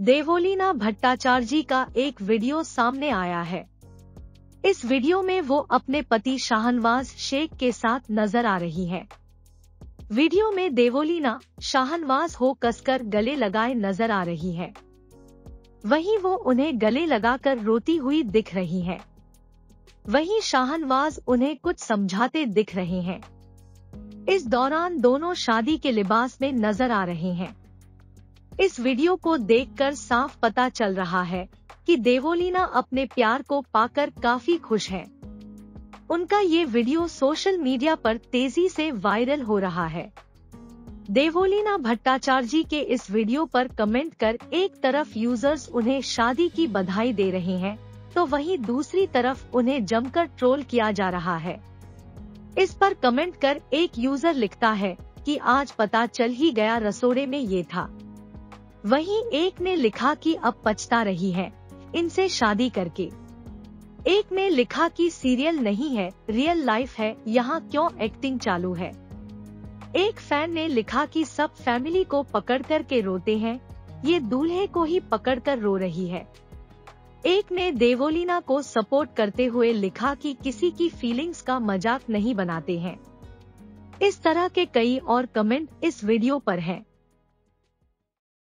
देवोलीना भट्टाचार्य जी का एक वीडियो सामने आया है। इस वीडियो में वो अपने पति शाहनवाज शेख के साथ नज़र आ रही हैं। वीडियो में देवोलीना शाहनवाज हो कसकर गले लगाए नज़र आ रही है। वहीं वो उन्हें गले लगाकर रोती हुई दिख रही है। वहीं शाहनवाज उन्हें कुछ समझाते दिख रहे हैं। इस दौरान दोनों शादी के लिबास में नज़र आ रहे हैं। इस वीडियो को देखकर साफ़ पता चल रहा है कि देवोलीना अपने प्यार को पाकर काफ़ी खुश हैं। उनका ये वीडियो सोशल मीडिया पर तेज़ी से वायरल हो रहा है। देवोलीना भट्टाचार्य जी के इस वीडियो पर कमेंट कर एक तरफ़ यूज़र्स उन्हें शादी की बधाई दे रहे हैं तो वहीं दूसरी तरफ़ उन्हें जमकर ट्रोल किया जा रहा है। इस पर कमेंट कर एक यूज़र लिखता है कि आज पता चल ही गया रसोड़े में ये था। वहीं एक ने लिखा कि अब पछता रही है। इनसे शादी करके। एक ने लिखा कि सीरियल नहीं है रियल लाइफ है, यहाँ क्यों एक्टिंग चालू है? एक फ़ैन ने लिखा कि सब फैमिली को पकड़ कर के रोते हैं, ये दूल्हे को ही पकड़ कर रो रही है। एक ने देवोलीना को सपोर्ट करते हुए लिखा कि किसी की फीलिंग्स का मज़ाक नहीं बनाते हैं। इस तरह के कई और कमेंट इस वीडियो पर हैं।